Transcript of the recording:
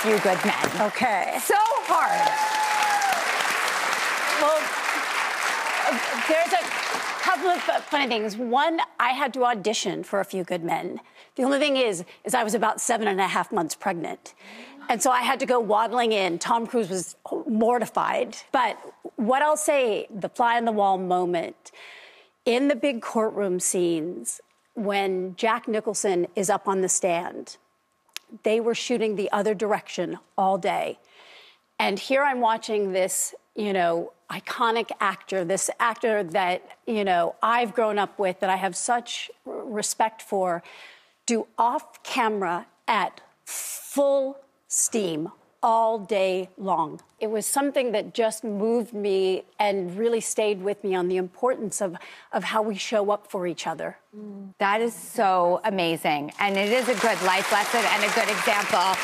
few good men. Okay. So hard. Well, there's a couple of funny things. One, I had to audition for A Few Good Men. The only thing is, is I was about seven and a half months pregnant. And so I had to go waddling in. Tom Cruise was mortified. But what I'll say, the fly on the wall moment, in the big courtroom scenes, when Jack Nicholson is up on the stand, they were shooting the other direction all day. And here I'm watching this, you know, iconic actor, this actor that, you know, I've grown up with, that I have such respect for, do off camera at full steam all day long. It was something that just moved me and really stayed with me on the importance of, of how we show up for each other. That is so amazing. And it is a good life lesson and a good example.